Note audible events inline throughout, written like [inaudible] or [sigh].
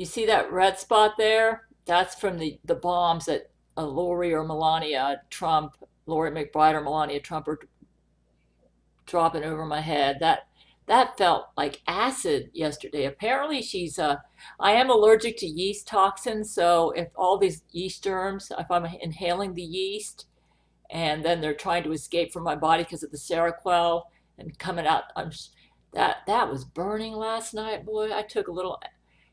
you see that red spot there? That's from the, the bombs that uh, Lori or Melania Trump, Lori McBride or Melania Trump are dropping over my head. That that felt like acid yesterday. Apparently, she's. Uh, I am allergic to yeast toxins, so if all these yeast germs, if I'm inhaling the yeast, and then they're trying to escape from my body because of the Seroquel and coming out, I'm that that was burning last night, boy. I took a little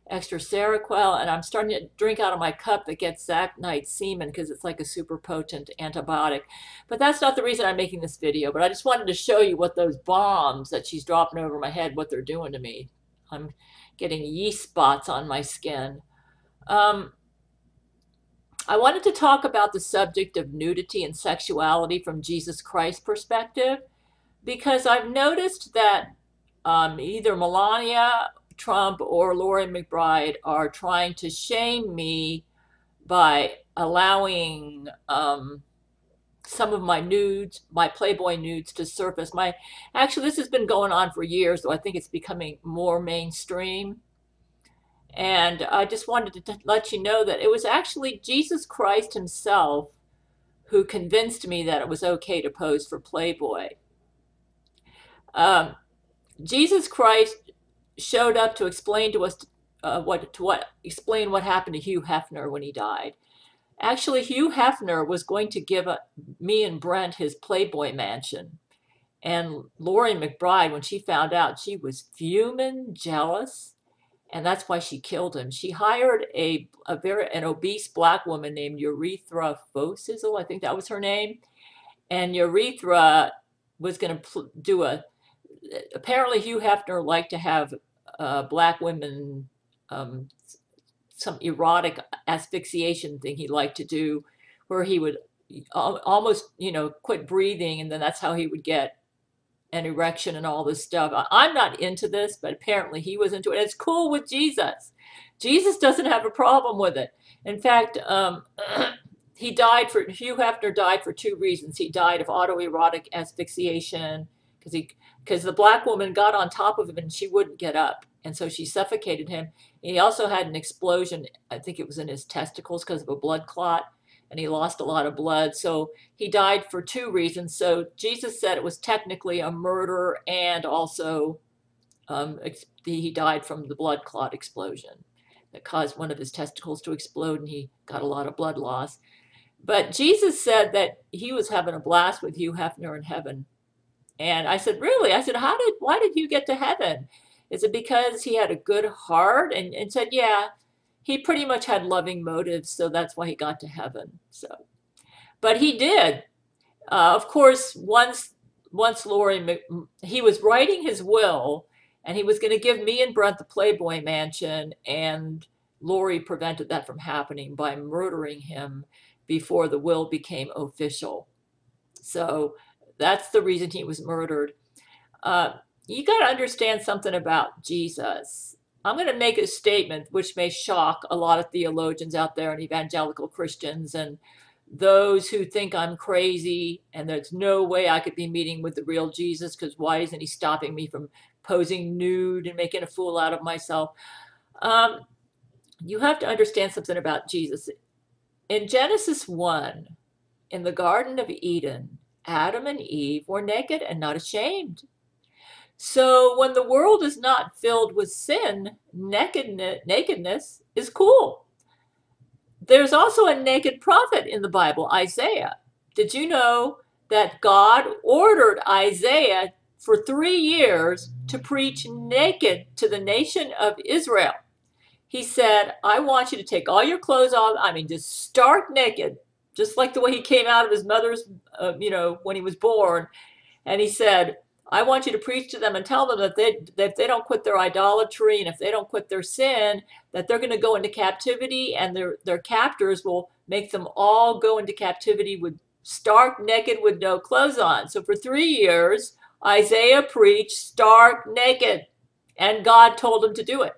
extra Seroquel, and I'm starting to drink out of my cup that gets night semen because it's like a super potent antibiotic. But that's not the reason I'm making this video. But I just wanted to show you what those bombs that she's dropping over my head, what they're doing to me. I'm getting yeast spots on my skin. Um, I wanted to talk about the subject of nudity and sexuality from Jesus Christ perspective because I've noticed that um, either Melania Trump or Lori McBride are trying to shame me by allowing um, some of my nudes, my Playboy nudes to surface. My actually this has been going on for years, though I think it's becoming more mainstream. And I just wanted to let you know that it was actually Jesus Christ himself who convinced me that it was okay to pose for Playboy. Um, Jesus Christ showed up to explain to us uh, what to what explain what happened to Hugh Hefner when he died. Actually, Hugh Hefner was going to give a, me and Brent his Playboy mansion. And Lori McBride, when she found out, she was fuming, jealous, and that's why she killed him. She hired a, a very an obese black woman named Urethra Fosizel, I think that was her name. And Urethra was going to do a apparently Hugh Hefner liked to have uh, black women um, some erotic asphyxiation thing he liked to do where he would almost you know quit breathing and then that's how he would get an erection and all this stuff. I'm not into this but apparently he was into it. It's cool with jesus. Jesus doesn't have a problem with it. In fact um, [clears throat] he died for hugh hefner died for two reasons. He died of autoerotic asphyxiation because he because the black woman got on top of him and she wouldn't get up. And so she suffocated him. and He also had an explosion, I think it was in his testicles because of a blood clot, and he lost a lot of blood. So he died for two reasons. So Jesus said it was technically a murder and also um, he died from the blood clot explosion that caused one of his testicles to explode and he got a lot of blood loss. But Jesus said that he was having a blast with Hugh Hefner in heaven and I said, Really? I said, How did why did you get to heaven? Is it because he had a good heart? And, and said, Yeah, he pretty much had loving motives, so that's why he got to heaven. So but he did. Uh, of course, once once Lori he was writing his will and he was going to give me and Brent the Playboy mansion and Lori prevented that from happening by murdering him before the will became official. So that's the reason he was murdered. Uh, you got to understand something about Jesus. I'm going to make a statement which may shock a lot of theologians out there and evangelical Christians and those who think I'm crazy and there's no way I could be meeting with the real Jesus because why isn't he stopping me from posing nude and making a fool out of myself? Um, you have to understand something about Jesus. In Genesis 1, in the Garden of Eden, Adam and Eve were naked and not ashamed. So when the world is not filled with sin, nakedness, nakedness is cool. There's also a naked prophet in the Bible, Isaiah. Did you know that God ordered Isaiah for three years to preach naked to the nation of Israel? He said, I want you to take all your clothes off. I mean, just stark naked just like the way he came out of his mother's, uh, you know, when he was born. And he said, I want you to preach to them and tell them that, they, that if they don't quit their idolatry and if they don't quit their sin, that they're going to go into captivity and their, their captors will make them all go into captivity with stark naked with no clothes on. So for three years, Isaiah preached stark naked, and God told him to do it.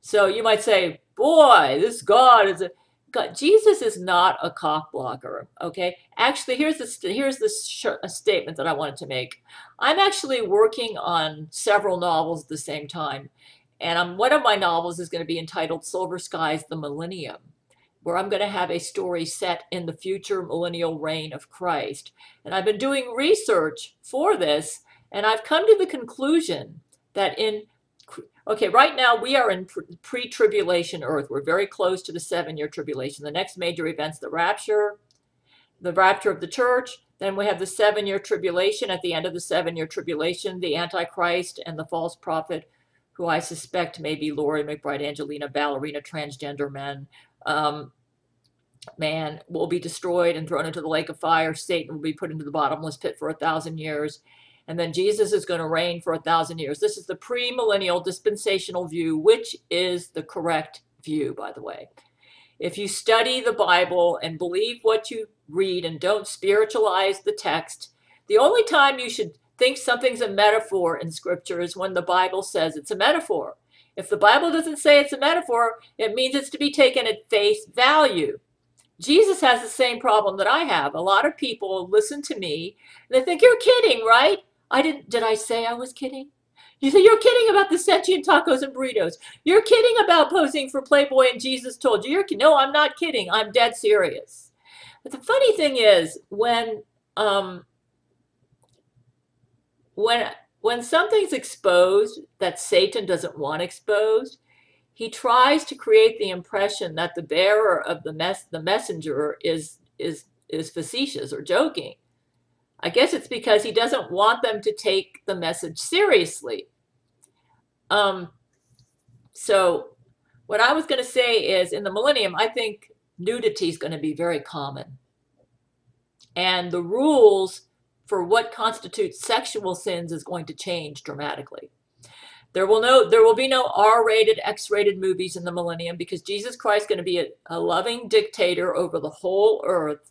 So you might say, boy, this God is a God, Jesus is not a cock blocker. Okay, actually, here's the here's the statement that I wanted to make. I'm actually working on several novels at the same time, and um, one of my novels is going to be entitled Silver Skies, the Millennium, where I'm going to have a story set in the future millennial reign of Christ. And I've been doing research for this, and I've come to the conclusion that in Okay, right now we are in pre tribulation earth. We're very close to the seven year tribulation. The next major event's the rapture, the rapture of the church. Then we have the seven year tribulation. At the end of the seven year tribulation, the Antichrist and the false prophet, who I suspect may be Laurie McBride, Angelina, ballerina, transgender men. Um, man will be destroyed and thrown into the lake of fire. Satan will be put into the bottomless pit for a thousand years and then Jesus is going to reign for a thousand years. This is the premillennial dispensational view, which is the correct view, by the way. If you study the Bible and believe what you read and don't spiritualize the text, the only time you should think something's a metaphor in Scripture is when the Bible says it's a metaphor. If the Bible doesn't say it's a metaphor, it means it's to be taken at face value. Jesus has the same problem that I have. A lot of people listen to me and they think, You're kidding, right? I didn't, did I say I was kidding? You say, you're kidding about the sentient tacos and burritos. You're kidding about posing for Playboy and Jesus told you. You're, no, I'm not kidding. I'm dead serious. But the funny thing is when, um, when, when something's exposed that Satan doesn't want exposed, he tries to create the impression that the bearer of the mess, the messenger is, is, is facetious or joking. I guess it's because he doesn't want them to take the message seriously. Um, so what I was going to say is in the millennium, I think nudity is going to be very common. And the rules for what constitutes sexual sins is going to change dramatically. There will no there will be no R-rated, X-rated movies in the millennium because Jesus Christ is going to be a, a loving dictator over the whole earth.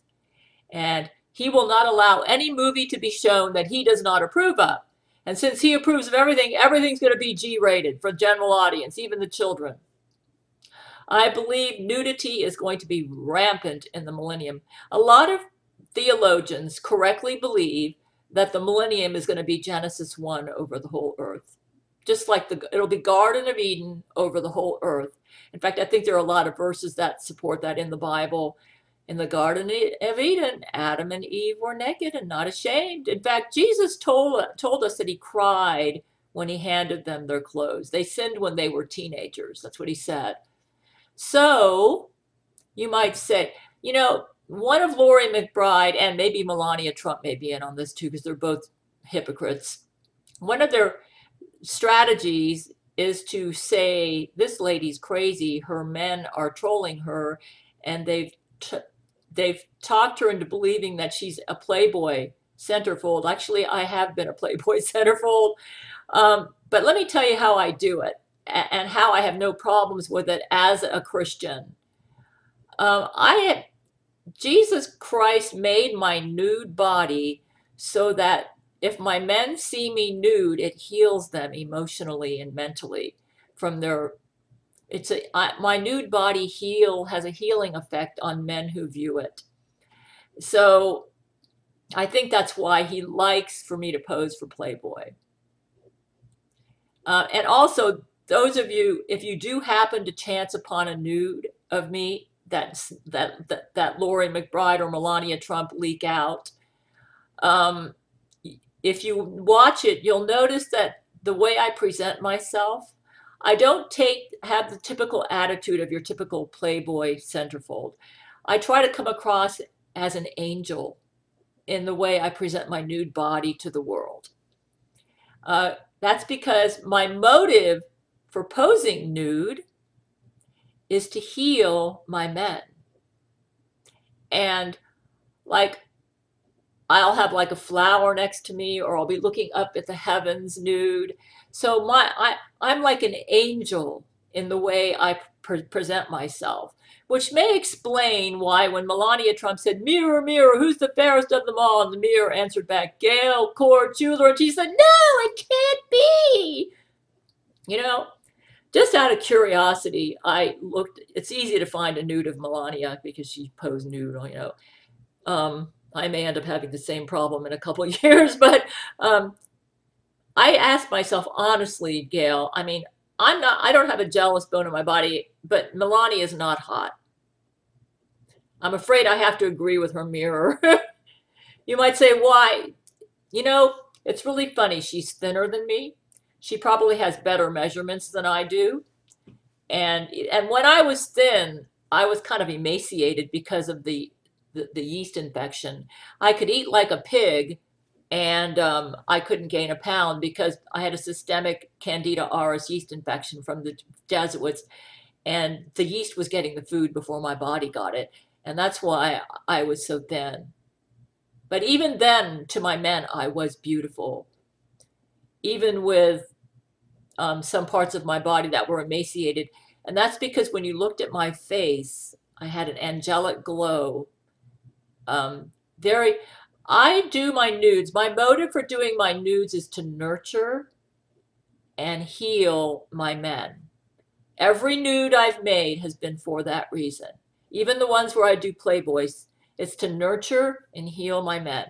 And he will not allow any movie to be shown that he does not approve of. And since he approves of everything, everything's going to be G rated for the general audience, even the children. I believe nudity is going to be rampant in the millennium. A lot of theologians correctly believe that the millennium is going to be Genesis 1 over the whole earth. Just like the it'll be Garden of Eden over the whole earth. In fact, I think there are a lot of verses that support that in the Bible. In the Garden of Eden, Adam and Eve were naked and not ashamed. In fact, Jesus told, told us that he cried when he handed them their clothes. They sinned when they were teenagers. That's what he said. So, you might say, you know, one of Lori McBride and maybe Melania Trump may be in on this too because they're both hypocrites. One of their strategies is to say, this lady's crazy, her men are trolling her, and they've they've talked her into believing that she's a Playboy centerfold. Actually, I have been a Playboy [laughs] centerfold. Um, but let me tell you how I do it and how I have no problems with it as a Christian. Um, I Jesus Christ made my nude body so that if my men see me nude, it heals them emotionally and mentally from their it's a I, my nude body heal has a healing effect on men who view it. So I think that's why he likes for me to pose for Playboy. Uh, and also, those of you, if you do happen to chance upon a nude of me that's, that, that, that Laurie McBride or Melania Trump leak out, um, if you watch it, you'll notice that the way I present myself I don't take have the typical attitude of your typical Playboy centerfold. I try to come across as an angel in the way I present my nude body to the world. Uh, that's because my motive for posing nude is to heal my men. And like I'll have like a flower next to me or I'll be looking up at the heavens nude so my I, I'm like an angel in the way I pre present myself, which may explain why when Melania Trump said, mirror, mirror, who's the fairest of them all? And the mirror answered back, Gail Chord. And she said, no, it can't be. You know, just out of curiosity, I looked, it's easy to find a nude of Melania because she posed nude, you know. Um, I may end up having the same problem in a couple [laughs] years, but um, I asked myself honestly, Gail, I mean, I'm not, I don't have a jealous bone in my body, but Melania is not hot. I'm afraid I have to agree with her mirror. [laughs] you might say, why? You know, it's really funny. She's thinner than me. She probably has better measurements than I do. And, and when I was thin, I was kind of emaciated because of the, the, the yeast infection. I could eat like a pig and um, I couldn't gain a pound because I had a systemic Candida auris yeast infection from the Jesuits, and the yeast was getting the food before my body got it, and that's why I was so thin. But even then, to my men, I was beautiful, even with um, some parts of my body that were emaciated, and that's because when you looked at my face, I had an angelic glow. Um, very I do my nudes. My motive for doing my nudes is to nurture and heal my men. Every nude I've made has been for that reason. Even the ones where I do Playboys, it's to nurture and heal my men.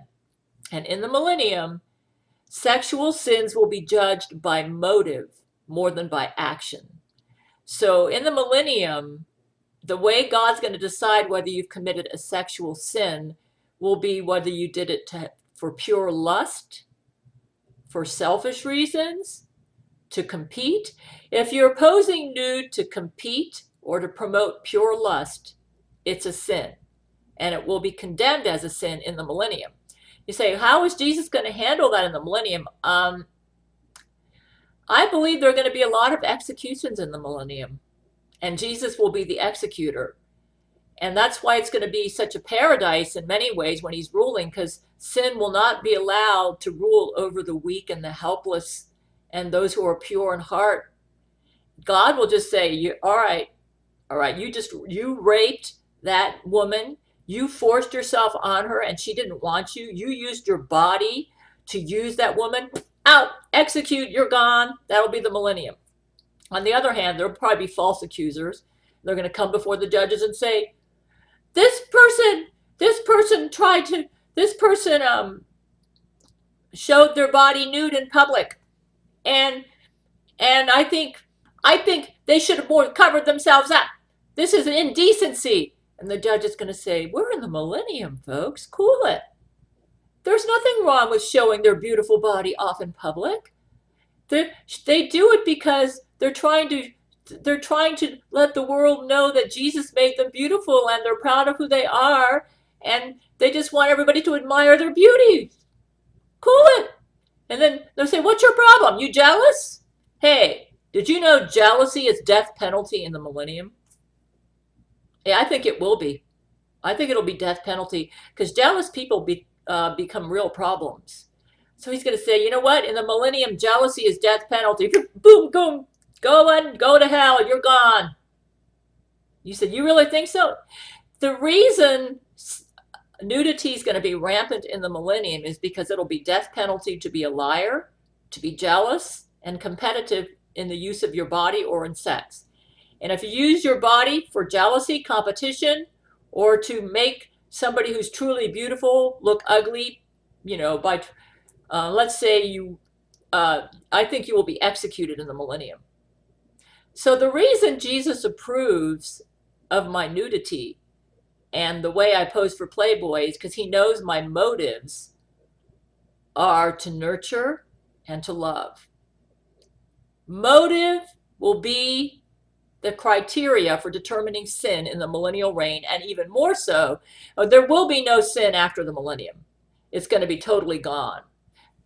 And in the millennium, sexual sins will be judged by motive more than by action. So in the millennium, the way God's going to decide whether you've committed a sexual sin will be whether you did it to, for pure lust, for selfish reasons, to compete. If you're posing nude to compete or to promote pure lust, it's a sin and it will be condemned as a sin in the millennium. You say, how is Jesus going to handle that in the millennium? Um, I believe there are going to be a lot of executions in the millennium, and Jesus will be the executor. And that's why it's going to be such a paradise in many ways when he's ruling, because sin will not be allowed to rule over the weak and the helpless and those who are pure in heart. God will just say, you, all right, all right, you just, you raped that woman. You forced yourself on her and she didn't want you. You used your body to use that woman. Out, execute, you're gone. That'll be the millennium. On the other hand, there'll probably be false accusers. They're going to come before the judges and say, this person, this person tried to, this person um, showed their body nude in public. And, and I think, I think they should have more covered themselves up. This is an indecency. And the judge is going to say, we're in the millennium, folks. Cool it. There's nothing wrong with showing their beautiful body off in public. They, they do it because they're trying to they're trying to let the world know that Jesus made them beautiful and they're proud of who they are and they just want everybody to admire their beauty. Cool it. And then they'll say, What's your problem? You jealous? Hey, did you know jealousy is death penalty in the millennium? Yeah, I think it will be. I think it'll be death penalty because jealous people be, uh, become real problems. So he's going to say, you know what? In the millennium, jealousy is death penalty. [laughs] Boom, boom, Go and go to hell. You're gone. You said, You really think so? The reason nudity is going to be rampant in the millennium is because it'll be death penalty to be a liar, to be jealous, and competitive in the use of your body or in sex. And if you use your body for jealousy, competition, or to make somebody who's truly beautiful look ugly, you know, by, uh, let's say you, uh, I think you will be executed in the millennium. So the reason Jesus approves of my nudity and the way I pose for Playboy is because he knows my motives are to nurture and to love. Motive will be the criteria for determining sin in the millennial reign, and even more so, uh, there will be no sin after the millennium. It's going to be totally gone.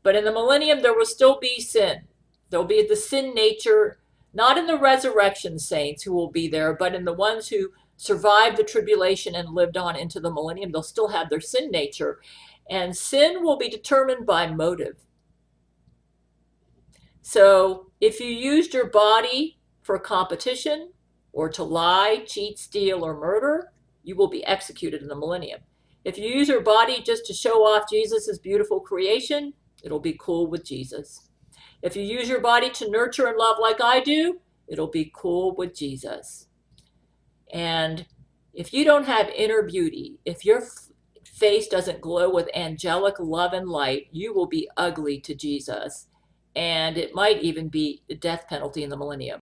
But in the millennium, there will still be sin. There will be the sin nature not in the resurrection saints who will be there, but in the ones who survived the tribulation and lived on into the millennium. They'll still have their sin nature. And sin will be determined by motive. So if you used your body for competition or to lie, cheat, steal, or murder, you will be executed in the millennium. If you use your body just to show off Jesus' beautiful creation, it'll be cool with Jesus. If you use your body to nurture and love like I do, it'll be cool with Jesus. And if you don't have inner beauty, if your face doesn't glow with angelic love and light, you will be ugly to Jesus. And it might even be the death penalty in the millennium.